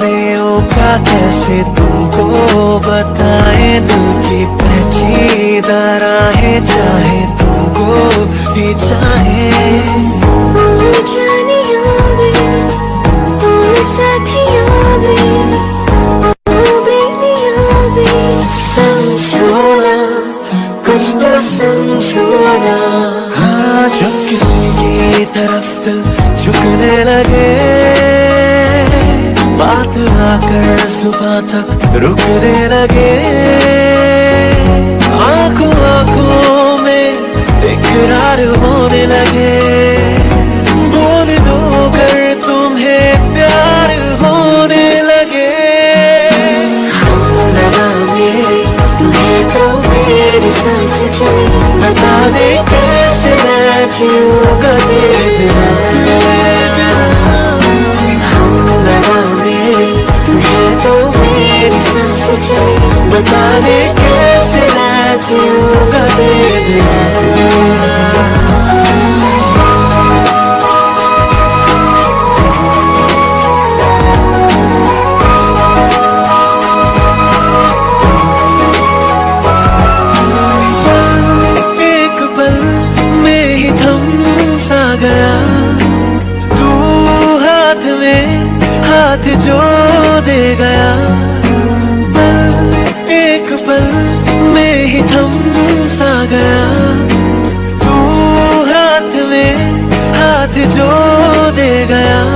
बेओ का कैसे तुमको बताए दिल की पहचीदा राहें चाहे तुमको भी चाहे। कुछ तो समझोना। हाँ जब किसी की तरफ़ दिल झुकने लगे बात आकर सुबह तक रुकने लगे। आँखों आँखों में इकरार होने लगे। बोल दो कर तुम्हें प्यार होने लगे। तुम्हें तो मेरी सांस चली। बता दे कैसे मैं चली बता दे कैसे मैं कभी हाथ जो दे गया।